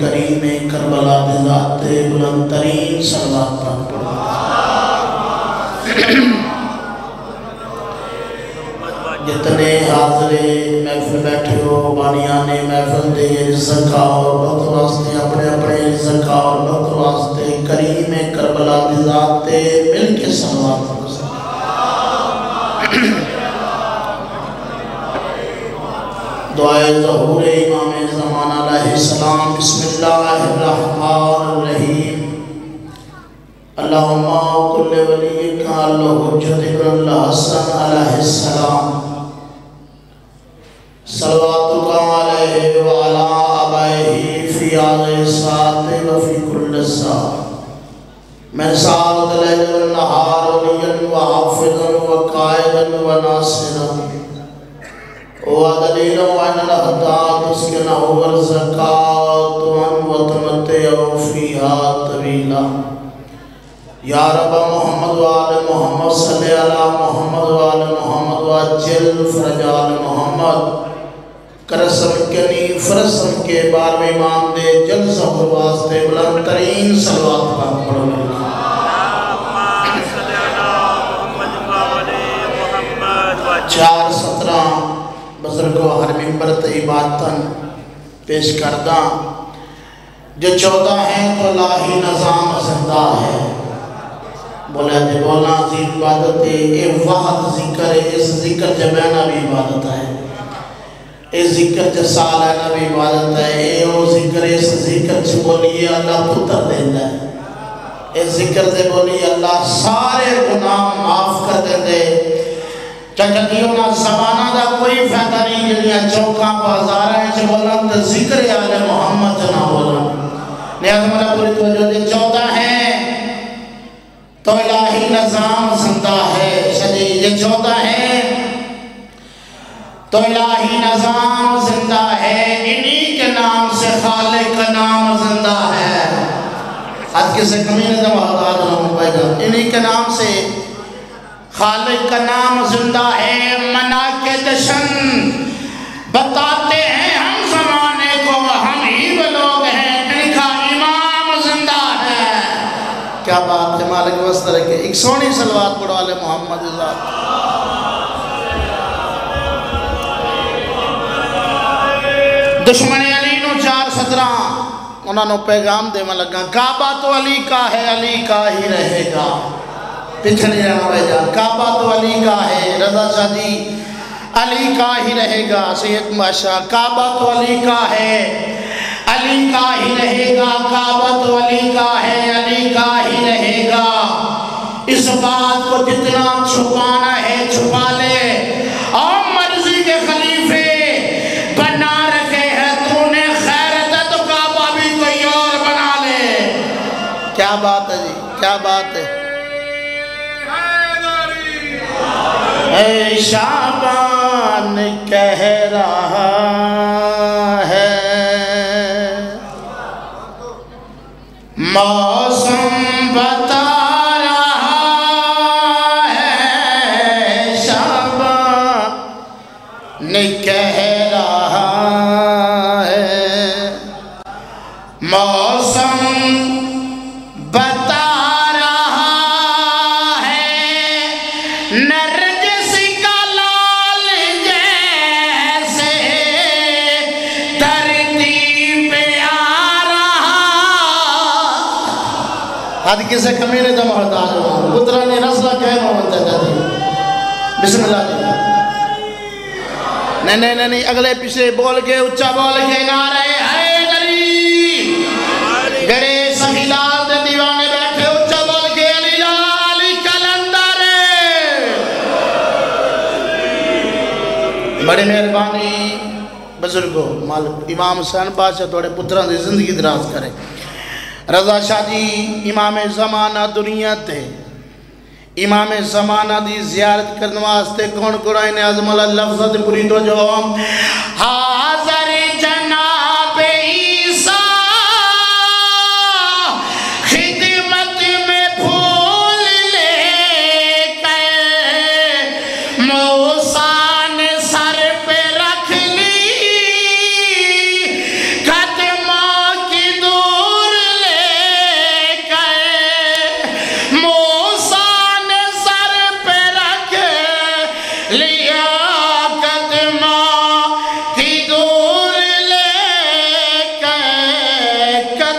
करीम Karbala ज़ात बुलंद तरीन सलवात जितने हाजरे महफिल बैठे हो, बानिया ने महफिल दे रिजक और वास्ते अपने अपने रिजक और वास्ते, करीम करबला दी जात मिल के सलवात दुआए ज़हूर बिस्मिल्लाहिर्रहमानिर्रहीम। अल्लाहुम्मा कुल्ले वलियका अल-हुज्जत इब्न हसन अलैहिस्सलाम सलवातुका अलैहि व अला अबैहि फ़ी आज़ि सात व फ़ी कुल्ल सा मैं सात लैल नहार वलियन व हाफिज़न व कायदन व नासिरन। व दलील व अन हदात उसके न हुवर ज़कात व तमत्तु फीहा तवीला या रब मोहम्मद वाल मोहम्मद सल्ले अला मोहम्मद वाल मोहम्मद वाजल फरजाल मोहम्मद। करसम कनी फरसम के बारहवें इमाम दे जल सफ़र वास्ते बुलंद तरीन सलवात पढ़ो बुजुर्गो, हर मिंबर ते पेश करदा जो चौदह है तो लाही नज़ाम ज़िंदा है। बोला, जे बोला जी इबादत ये वाहद ज़िक्र इस ज़िक्र जमाना भी इबादत है। ये ज़िक्र च साल है ना भी इबादत है। ये वो ज़िक्र इस ज़िक्र च बोलिए, अल्लाह पुत्र देता है। इस ज़िक्र से बोलिए, अल्लाह सारे गुनाह माफ़ कर देते चकियों ना जमाना का कोई फ़ायदा नहीं जड़िया चौका बाज़ार तो ज़िक्र आले मोहम्मद ना बोलन नियाज मला पूरी तवज्जो दे, चौदह है तो इलाही निज़ाम ज़िंदा है सजी ये चौदह है तो इलाही निज़ाम ज़िंदा है, इन्हीं के नाम से खालिक का नाम ज़िंदा है। आज किसे कमी नहीं जब हदाद इन्हीं के नाम से खालिक का नाम ज़िंदा है, मना के दशन बताते हैं हम जमाने को, हम ही वो लोग हैं, इनका इमाम ज़िंदा है। क्या बात है, मालिक वस्तर के एक सोनी सलवात पढ़ो वाले मोहम्मद दुश्मन अली नु चार सत्रह उन्होंने पैगाम देव लगा, काबा तो अली का है, अली का ही रहेगा। पीछे नहीं रहना भाईजान काबा तो अली का है, रजा शादी अली का ही रहेगा, सैयद माशा काबा तो अली का है, अली का ही रहेगा, काबा तो अली का है, अली का ही रहेगा। इस बात को जितना छुपाना शाबान कह रहा है। मौसम बता रहा है शाबान कह रहा है। मौसम बता कमीने जमा होता है, पुत्रा ने रसला कह मोहम्मद जाती बिस्मिल्लाह नहीं नहीं नहीं अगले पिछले बोल के उच्चा बोल के नारे हैदरी गरे सही लाल दे दीवाने अली लाली कलंदर। बड़ी मेहरबानी बुजुर्गो माल इमाम हुसैन बादशाह थोड़े पुत्रां की ज़िंदगी दराज करे। रजा शाह जी इमाम जमाना दुनिया ते। इमाम जमाना दी जियारत करने वास्ते कौन कौन ने अजमल लफ्ज़ पूरी तो जो हाजर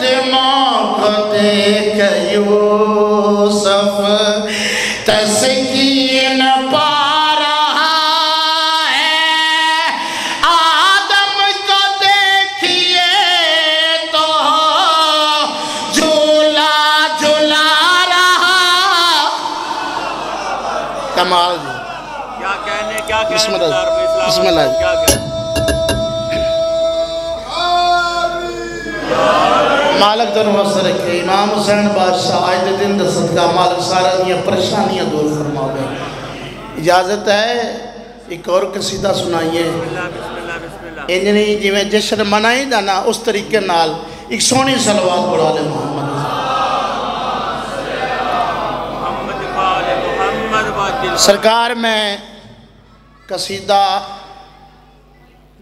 कदमों को देख यूसुफ तस्कीन पा रहा है आदम को देखिए तो झूला झूला रहा कमाल क्या क्या। क्या कहने मालक दर वसर के इमाम हुसैन बादशाह, आज के दिन दा सदका मालक सारा दियाँ परेशानियाँ दूर फरमावे। इजाज़त है? एक और कसीदा सुनाइए। इंज नहीं जिवें जश्न मनाई दा ना, उस तरीके नाल एक सोहनी सलवात पढ़ा ले मोहम्मद। सरकार मैं कसीदा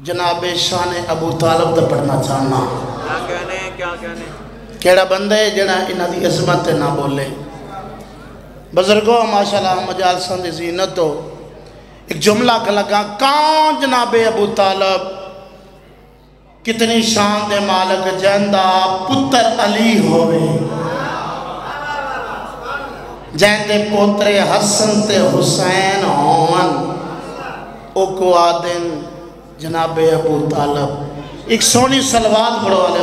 जनाब शान अबू तालब दा पढ़ना चाहना। केड़ा बंदा है जड़ा इन्हां दी इज़्ज़त ते ना बोले। बुजुर्गो, माशाल्लाह, मजाल संद जीनत हो एक जुमला क लगा, कौन जनाबे अबू तालब, कितनी शान दे मालक, जंदा पुत्र अली होवे। जैंदे पोतरे हसन ते हुसैन होवन। ओ को आदिन, जनाबे अबू तालब। एक सोनी सलवात पढ़ो वाले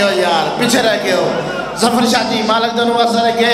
गए हो यार पीछे रह गए हो ज़फ़र शाह जी मालक दोनों सर के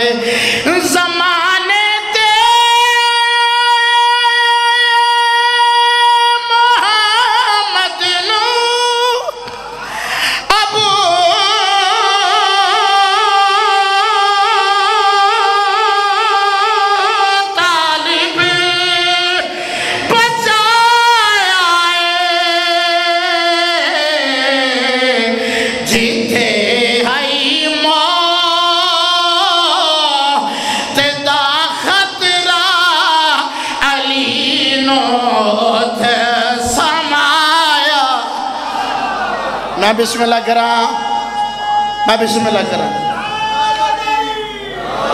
मैं बिस्मिल्लाह करा मैं बिस्मिल्लाह करा।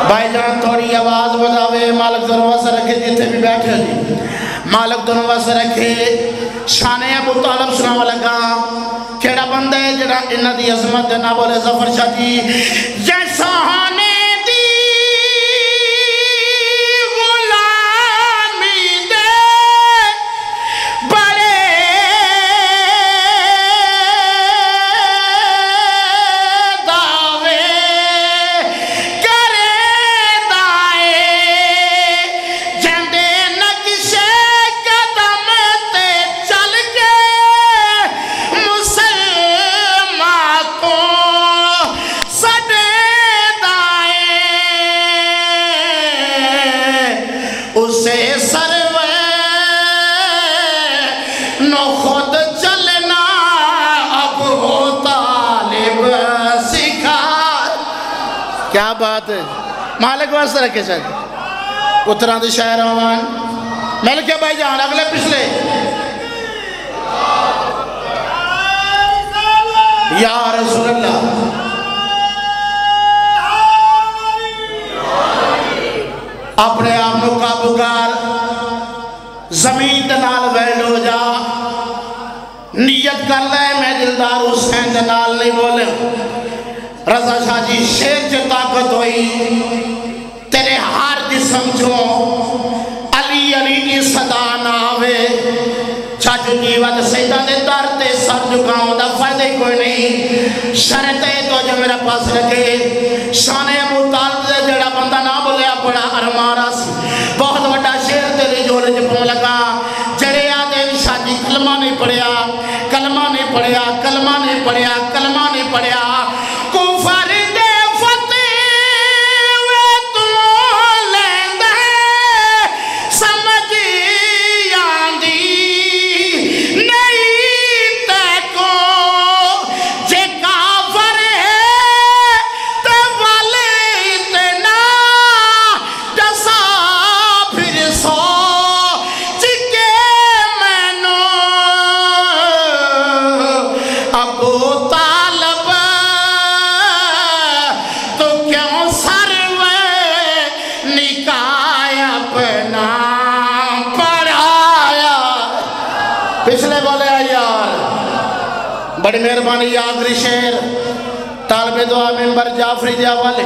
भाईजान, थोड़ी आवाज़ बजावे मालक दोनों वास रखे, जिथे भी बैठे जी। मालक दोनों वास रखे, शाने अबू तालब सुनावा लगा, केड़ा बंदा है जेड़ा इन्हां दी अजमत ना बोले ज़फ़र शाह जी जैसा क्या बात है? मालिक वास्ते रखे सर उतरा दे शहर आवान मिल के भाई जान, अगले पिछले। या रसूल अपने आप को काबू कर ज़मीन दे नाल वैल हो जा करता है, मैं दिलदार हुसैन के नाल नहीं बोले। रजा शाह जी, शेर च ताकत हुई, तेरे हर जिसम चो अली अली की सदा ना आवे। छठ जीवन सैदा के दर से सर झुकाओ का फ़ायदा ही कोई नहीं शरत तो जो मेरे पास रखे शान मुताल पढ़िया कलमा नहीं पढ़िया कलमा नहीं पढ़िया। बड़ी मेहरबानी आखिरी शेर। तालबे दुआ मेंबर जाफरी दिया वाले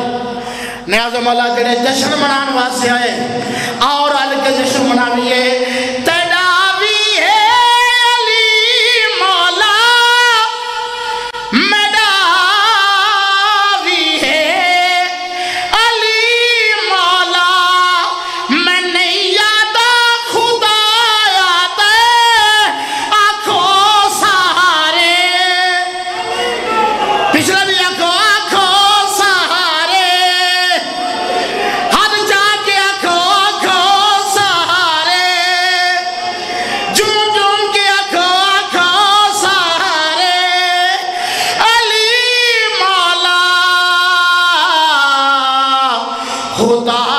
न्याज मौला जड़े जश्न मनाने वास्ते आए। और अल के जश्न मनाइए খোদা